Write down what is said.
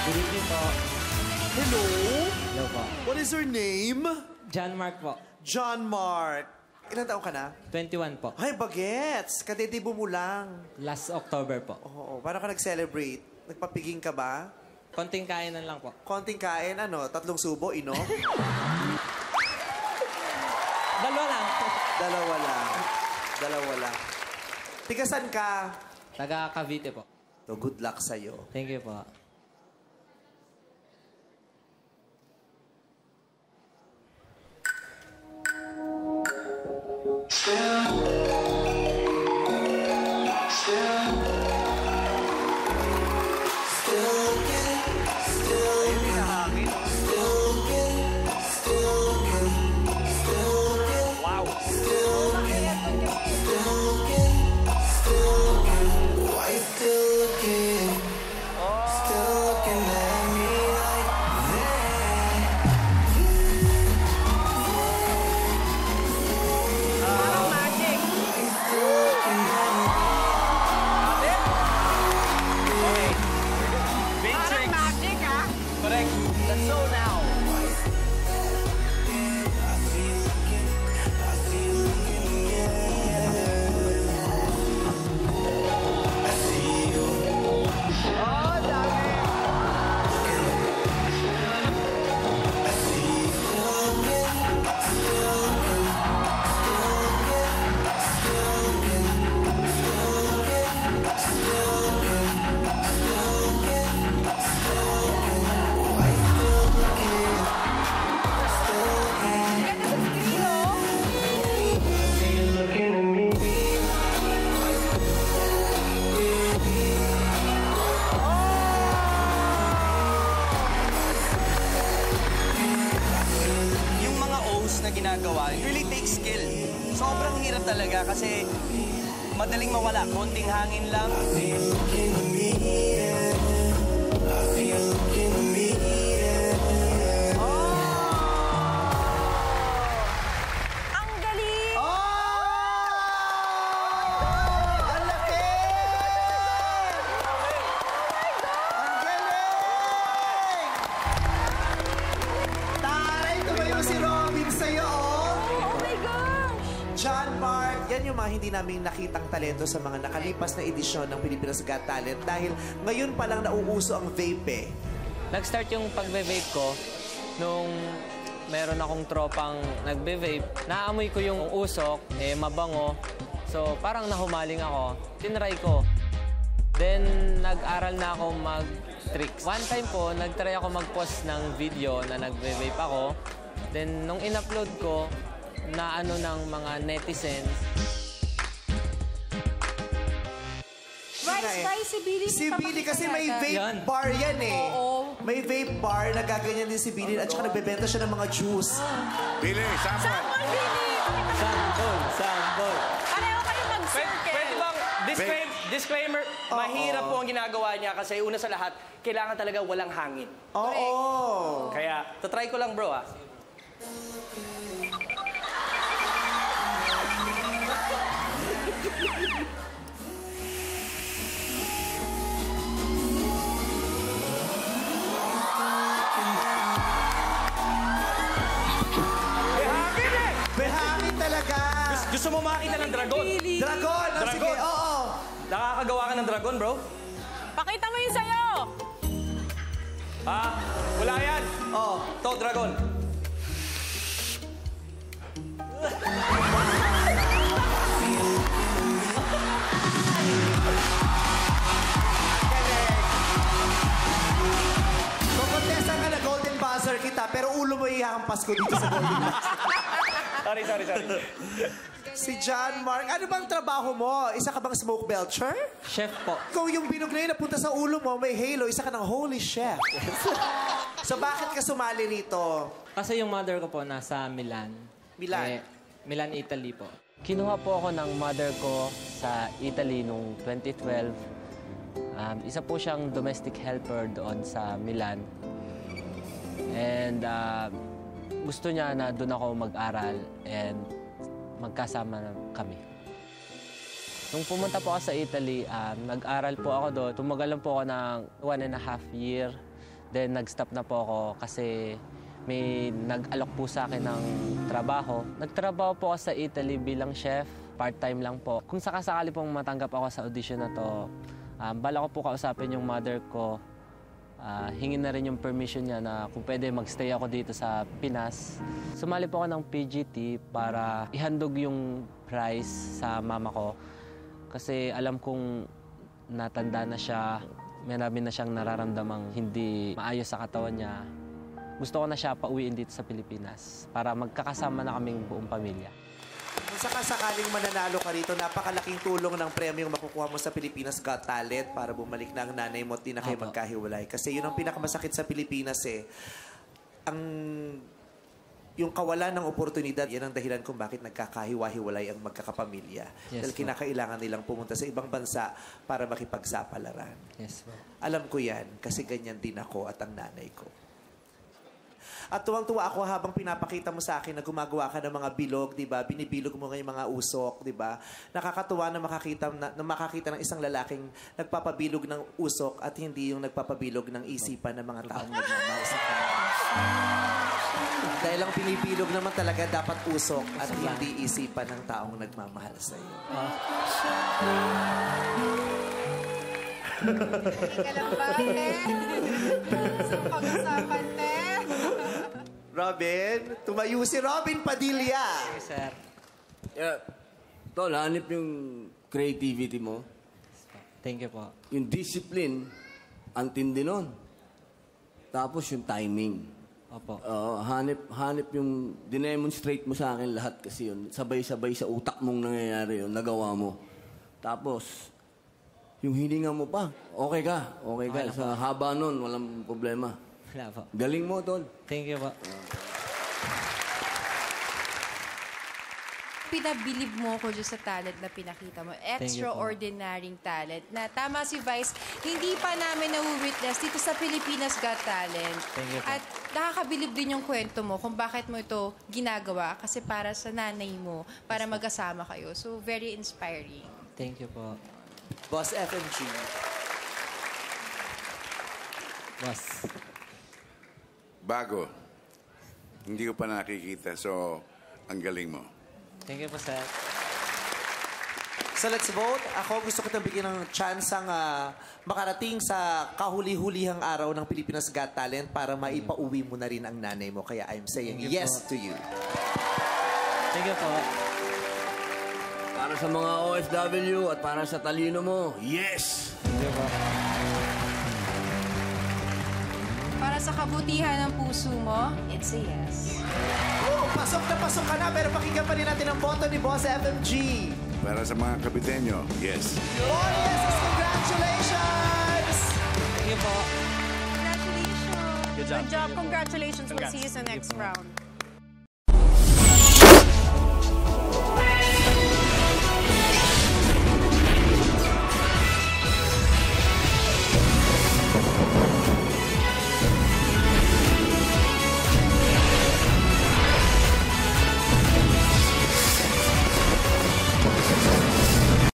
Good evening po. Hello? Hello po. What is your name? John Mark po. John Mark. Ilan taong ka na? 21 po. Ay, bagets! Kadedibo mo lang. Last October po. Oo, paano ka nag-celebrate? Nagpapiging ka ba? Konting kainan lang po. Konting kain, ano? Tatlong subo, ino? Dalawa lang. Dalawa lang. Dalawa lang. Tigasan ka. Taga Cavite po. So, good luck sa'yo. Thank you po. Parang Sobrang hirap talaga kasi madaling mawala. Konting hangin lang. Mga hindi namin nakitang talento sa mga nakalipas na edisyon ng Pilipinas Got Talent dahil ngayon pa lang nauuso ang vape eh. Nag-start yung pagbe-vape ko nung meron akong tropang nagbe-vape. Naamoy ko yung usok, eh mabango. So parang nahumaling ako. Tinry ko. Then nag-aral na ako mag-tricks. One time po, nag-try ako mag-post ng video na nagbe-vape ako. Then nung in-upload ko, na ano ng mga netizens, Rice, rice, si Billy. Si Billy kasi may vape Yan. bar yan eh. Oo. May vape bar, nagaganyan din si Billy at saka nagbebenta siya ng mga juice. Billy, sample. Sample, Billy! sample, sample. Pareho kayo mag-circle. pwede bang disclaim- disclaimer, mahirap po ang ginagawa niya kasi una sa lahat, kailangan talaga walang hangin. Oo. Kaya, tatry ko lang bro ah. Mo makita ng dragon? Dragon, oh, sige, Dragon. oo. Nakakagawa ka ng dragon, bro? Pakita mo yung sayo! Ah, wala yan. Oh. To, dragon. Kukontesta ka na golden buzzer kita, pero ulo mo ihahampas ko dito sa golden buzzer. Sorry, sorry, sorry. Si John Mark, ano bang trabaho mo? Isa ka bang smoke belcher? Chef po. Kung yung binog na yun napunta sa ulo mo, may halo, isa ka ng holy chef. so bakit ka sumali rito? Kasi yung mother ko po nasa Milan. Milan? Eh, Milan, Italy po. Kinuha po ako ng mother ko sa Italy noong 2012. Um, isa po siyang domestic helper doon sa Milan. And uh, gusto niya na doon ako mag-aral and magkasama kami. Nung pumunta po ako sa Italy, um, nag-aral po ako doon. Tumagal lang po ako ng one and a half year. Then nag-stop na po ako kasi may nag-alok po sa akin ng trabaho. Nagtrabaho po ako sa Italy bilang chef, part-time lang po. Kung sakasakali pong matanggap ako sa audition na to, um, bala ko po kausapin yung mother ko. Ah, hingin na rin yung permission niya na kung pwede magstay ako dito sa Pinas. Sumali po ako ng PGT para ihandog yung prize sa mama ko. Kasi alam kong natanda na siya, marami na siyang nararamdamang hindi maayos sa katawan niya. Gusto ko na siya pauwiin dito sa Pilipinas para magkakasama na kaming buong pamilya. Kung sakasakaling mananalo ka rito, napakalaking tulong ng premyo makukuha mo sa Pilipinas Got Talent para bumalik na ang nanay mo at di na kayo Apo. magkahiwalay. Kasi yun ang pinakamasakit sa Pilipinas eh. Ang yung kawalan ng oportunidad, yan ang dahilan kung bakit nagkakahiwa-hiwalay ang magkakapamilya. Yes, Dahil kinakailangan nilang pumunta sa ibang bansa para makipagsapalaran. Yes. Alam ko yan kasi ganyan din ako at ang nanay ko. At tuwang-tuwa ako habang pinapakita mo sa akin na gumagawa ka ng mga bilog, 'di ba? Binibilog mo ngayong mga usok, 'di ba? Nakakatuwa na makakita na, na makakita ng isang lalaking nagpapabilog ng usok at hindi yung nagpapabilog ng isipan ng mga taong nagmamahal sa kanya. Dahil ang pinibilog naman talaga dapat usok at hindi isipan ng taong nagmamahal sa iyo. Ka lang ba, te? Sa pag-usapan, te? Robin, tumayo si Robin Padilla. Sir. Yeah. Tol, hanip yung creativity mo. Thank you po. Yung discipline, ang tindi nun. Tapos yung timing. Opo. Oo, hanip, hanip yung dinemonstrate mo sa akin lahat kasi yun. Sabay-sabay sa utak mong nangyayari yun, nagawa mo. Tapos, yung hininga mo pa, okay ka. Okay ka. Sa haba nun, walang problema. Wala po. Galing mo, Tol. Thank you po. Pinabilib mo ko dyan sa talent na pinakita mo. Extraordinarying talent. Na tama si Vice, hindi pa namin na-witness dito sa Pilipinas Got Talent. Thank you po. At nakakabilib din yung kwento mo kung bakit mo ito ginagawa. Kasi para sa nanay mo, para magkasama kayo. So, very inspiring. Thank you po. Boss FMG. Boss. Bago. Hindi ko pa nakikita. So, ang galing mo. Thank you po, sir. So let's vote. Ako gusto ko bigyan ng chance ang ah, makarating sa kahuli-hulihang araw ng Pilipinas Got Talent para maipauwi mo na rin ang nanay mo. Kaya I'm saying Thank you yes to you. Thank you po. Para sa mga OFW at para sa talino mo, yes! Thank you po. Sa kabutihan ng puso mo, it's a yes. Oh, pasok na pasok ka na pero pakinggan pa rin natin ang boto ni Boss FMG. Para sa mga kapitenyo, yes. Oh, yes! Congratulations! Thank you po. Congratulations! Good job. Good job. Congratulations. We'll see you sa next round.